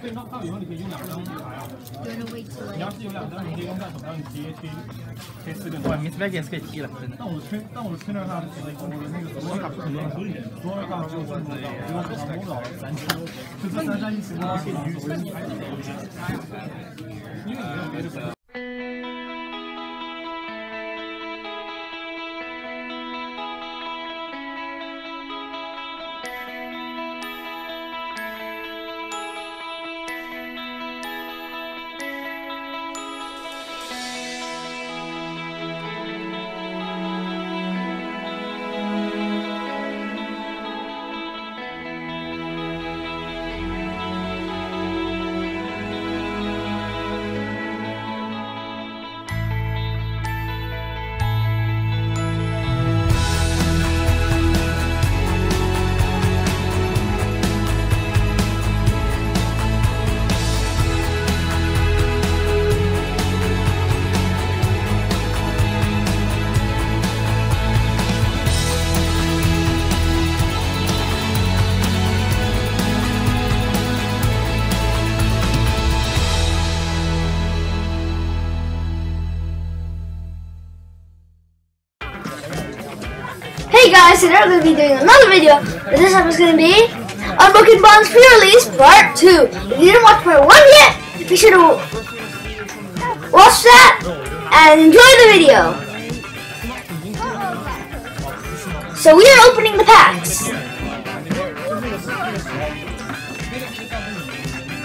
对，那到以后你可以用两张牌啊。Do you wanna wait till 你要是有两张，你可以用在手上，你直接贴贴四个。哇，Miss Vegas 可以踢了，真的。但我的圈，但我的圈的话，我的那个罗卡不可能合理的，罗卡就是摸不到，因为我手上摸不到三圈，就这三张一起摸，可以鱼身体还是因为你没有别的本。Hey guys, today we're going to be doing another video. And this time is going to be Unbroken Bonds pre-release part 2. If you didn't watch part 1 yet, be sure to watch that and enjoy the video. So we are opening the packs.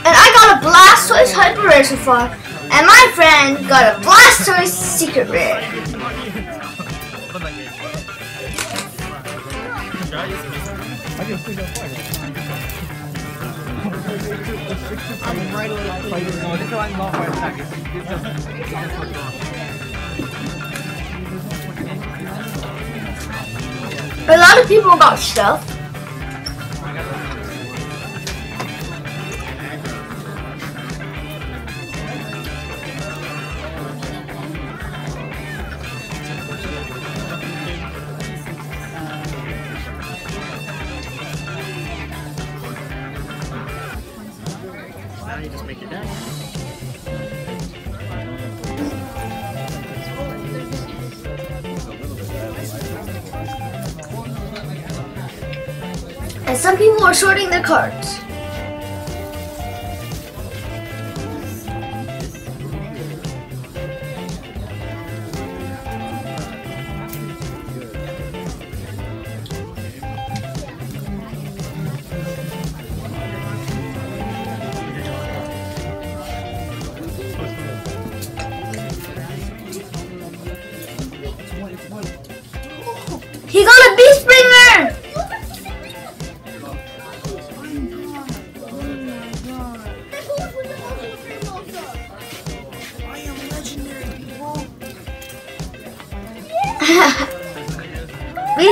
And I got a Blastoise Hyper Rare so far. And my friend got a Blastoise Secret Rare. I'm right away. No, this one not. A lot of people got stuff. Some people are sorting their cards.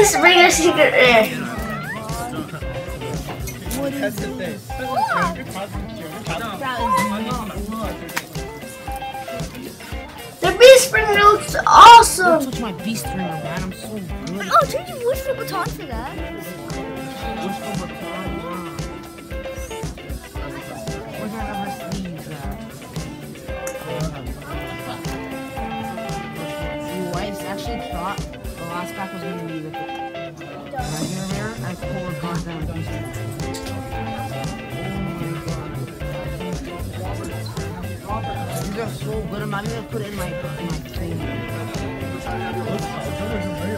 Beast bringer secret rare. That's the. The beast bringer looks awesome. touch my Beast Bringer, man. I'm so good. Oh, did you wish for baton for that? Where's my rubber sleeves at? Ooh, I actually thought the last pack was gonna be with the regular rare. I pulled cards down with beast ringer. These are so good. I'm not even gonna put it in my in my thing. 真的是没有。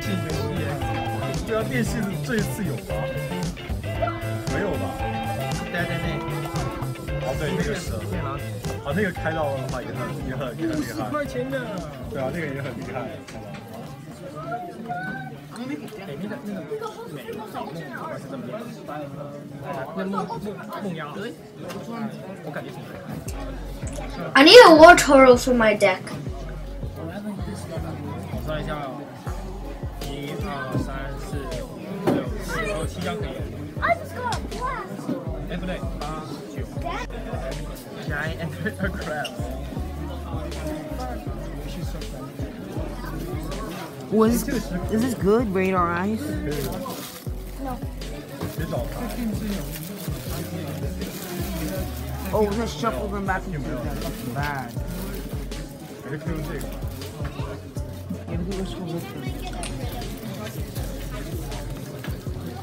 进电视，对啊，电视这一次有吗？没有吧？ 对，那个是，啊，那个开到的话也很也很也很厉害。块钱的。对啊，那个也很厉害。哎，那个那个美还是这么那梦梦梦鸭，我感觉挺厉害。I need a war turtle for my deck. 我算一下哦，一二三四五六七，哦，七张可以。哎，不对。giant a crab. Was is this good? Radar eyes? 别找他。 Oh, let's shuffle them back into That's bad. 还是可以用这个。 Yeah, but let's go with them.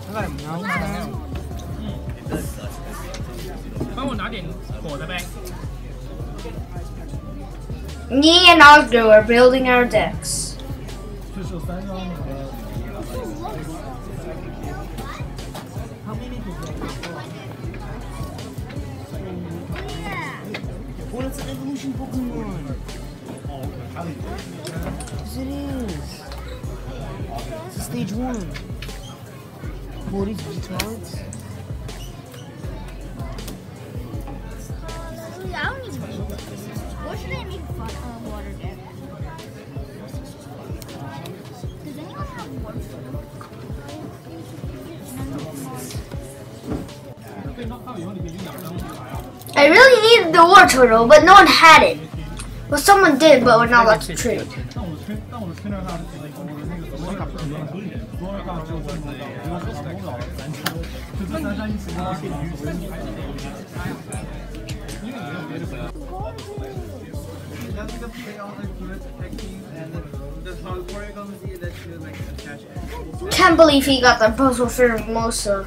I got a mouse. 帮我拿点火的呗。 me and Ozgur are building our decks. Well, it's an evolution Pokemon. Yes, it is. It's stage one. Forty cards. I really needed the Wartortle, but no one had it. Well, someone did, but we're not allowed to trade. Can't believe he got the Buzzwole Pheromosa.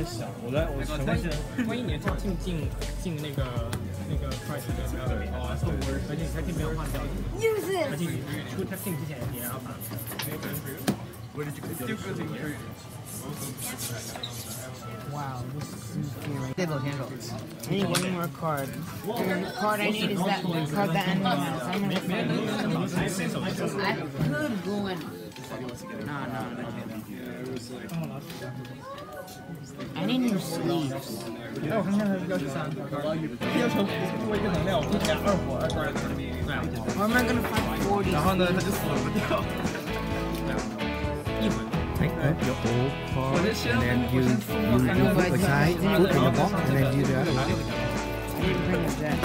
我在想，我在我想问现在。万一你的进进进那个那个 price 的那个哦，而且你 tag team 没有换掉， Use 而 it. 且你出 tag team 之前也要打。 Still good to improve. Wow, this is scary. I need one more card. And the card I need is that card that animal has. I'm gonna find it. I could go in. No, no, no. I need new sleeves. 哎，我看现在幺十三，要求多一个能量，我加二火二过来的。 Or am I gonna find 40? 然后呢，他就死不掉。一会儿 Take out your old card Well, this and then year, you, since you, we you got put aside, put in the box and then you do the other one. I didn't bring a deck.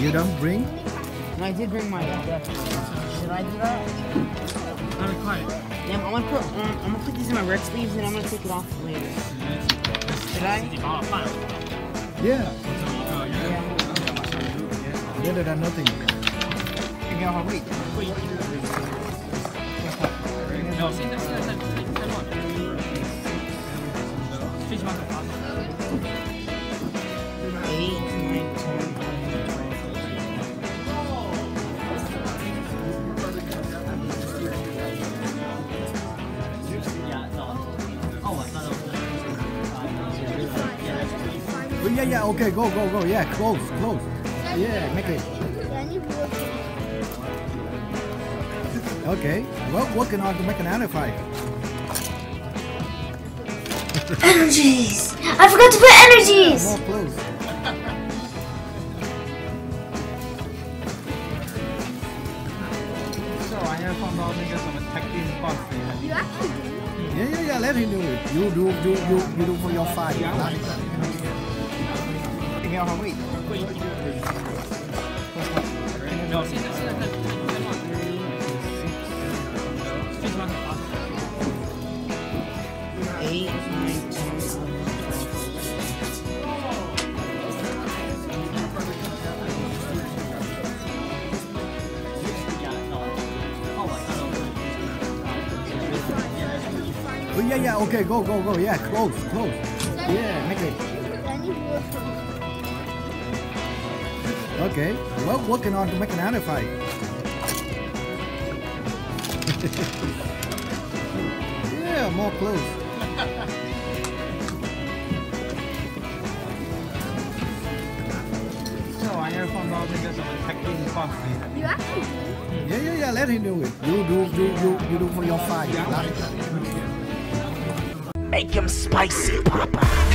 You don't bring? No, I did bring my deck. Should I do that? Not a client. Yeah, I'm gonna put um, I'm gonna put these in my red sleeves and I'm gonna take it off later. Should I? Yeah. Yeah. Yeah, that I nothing. Yeah, I'll wait. Wait. No, see, that's that's that's one. Fish market. yeah, yeah. Okay, go, go, go. Yeah, close, close. Yeah, make it. Okay. Well, working on I make an antify? energies. I forgot to put energies. Yeah, more close. so I. You actually do? Yeah, yeah, yeah. Let him do it. You do, do, you, you do for your fight. Yeah. Last time. Yeah, I'll wait. 会议。没有，现在现在在在乱。最起码可发送。 Eight, nine, ten. Oh, yeah, yeah, okay, go, go, go. Yeah, close, close. Yeah, make it. Okay. Well, looking on to make an fight. yeah, more clothes. so I heard from Bob that there's a. You actually? Yeah, yeah, yeah. Let him do it. You do, do, you, you do for your fight. Yeah. Make him spicy, Papa.